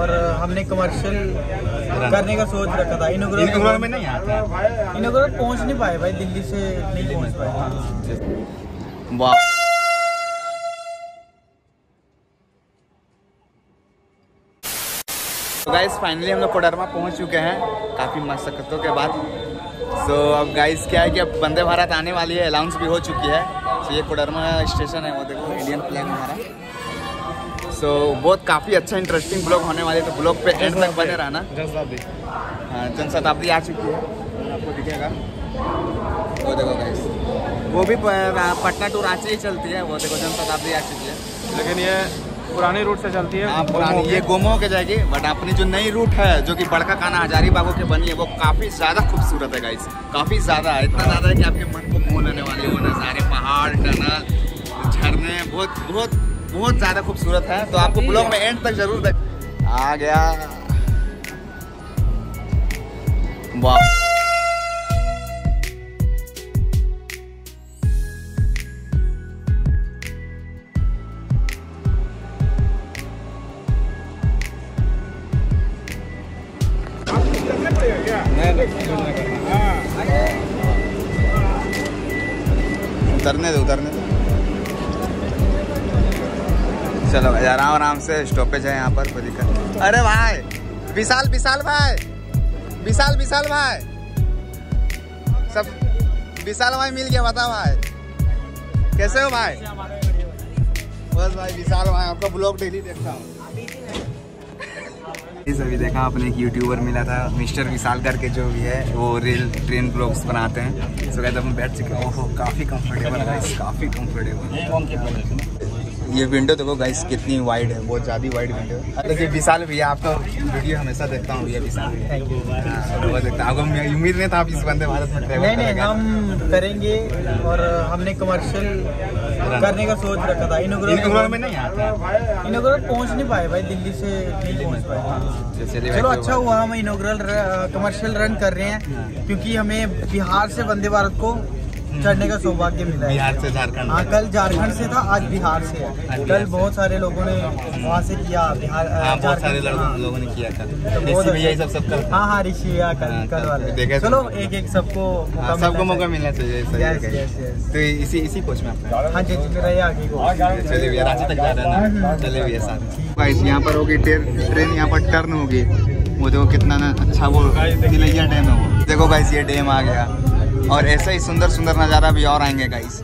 और हमने कमर्शियल करने का सोच रखा था। इनोग्रल में नहीं आता इनोग्रल पहुँच नहीं पाए भाई दिल्ली से नहीं पहुँच पाए। वाह। तो गाइस फाइनली हम लोग कोडरमा पहुँच चुके हैं। काफ़ी मशक्क़तों के बाद। सो so, अब गाइस क्या है कि अब वंदे भारत आने वाली है अलाउंस भी हो चुकी है। तो so, ये कोडरमा स्टेशन है वो देखो इंडियन फ्लैग हमारा। सो बहुत काफ़ी अच्छा इंटरेस्टिंग ब्लॉग होने वाले तो ब्लॉग पे एंड तक बने रहना। हाँ। जन शताब्दी आ चुकी है। आपको दिखेगा। वो देखो गाइस वो भी पटना टू रांची ही चलती है। वो देखो जन शताब्दी आ चुकी है। लेकिन ये पुरानी रूट से चलती है हाँ पुरानी ये गोमो के जाएगी बट अपनी जो नई रूट है जो कि बड़का काना हजारी बागों की बनी है वो काफ़ी ज़्यादा खूबसूरत है गाइस काफ़ी ज़्यादा है इतना ज़्यादा है कि आपके मन को मोह लेने वाले वो नज़ारे पहाड़ टनल झरने बहुत बहुत बहुत ज़्यादा खूबसूरत है तो आपको ब्लॉग में एंड तक ज़रूर देख आ गया। वाह। उतरने दो उतरने दो। चलो आराम आराम से स्टॉपेज है यहाँ पर, कोई दिक्कत अरे भाई, विशाल विशाल भाई, विशाल विशाल भाई। सब, विशाल भाई मिल गया बताओ भाई। कैसे हो भाई? बस भाई, विशाल भाई, आपका ब्लॉग डेली देखता हूँ। अभी देखा आपने एक यूट्यूबर मिला था, मिस्टर विशाल करके जो भी है, वो रील ट्रेन ब्लॉग्स बनाते हैं। सो कहते हम बैठ चुके हैं। ओहो, काफ़ी कंफर्टेबल है काफ़ी कंफर्टेबल ये विंडो देखो गाइस कितनी वाइड है बहुत ज़्यादा वाइड विंडो है। देखिए विशाल भैया आपका वीडियो हमेशा देखता हूँ भैया विशाल भैया। थैंक यू हाँ, देखता हूँ। आपको उम्मीद नहीं था आप इस बंदे भारत में नहीं नहीं हम करेंगे और हमने कमर्शियल करने का सोच रखा था। इनोग्रल इनोग्रल में नहीं आता पहुँच नहीं पाए भाई दिल्ली से नहीं पहुँच पाए। चलो अच्छा हुआ हम इनोग्रल कमर्शियल रन कर रहे हैं क्योंकि हमें बिहार से वंदे भारत को चढ़ने का सौभाग्य मिला है। बिहार से झारखंड हाँ कल झारखंड से था आज बिहार से है। कल बहुत सारे लोगों ने वहाँ से किया बिहार हाँ बहुत सारे लोगों हाँ। ने किया था। तो भैया। सब सब करते हैं हाँ ऋषि भैया कल हाँ, कल कल वाले। चलो एक एक सबको सबको मौका मिलना चाहिए है. तो इसी इसी कोच में हाँ। जी जी, मेरा ये आगे को। चलिए भैया रांची तक जा रहे हैं ना? चलिए भैया साथ गाइस यहाँ पर होगी ट्रेन ट्रेन यहाँ पर टर्न होगी। वो देखो कितना ना अच्छा वो तिलैया डैम है वो। देखो गाइस ये डैम आ गया। और ऐसा ही सुंदर सुंदर नज़ारा भी और आएँगे गाइस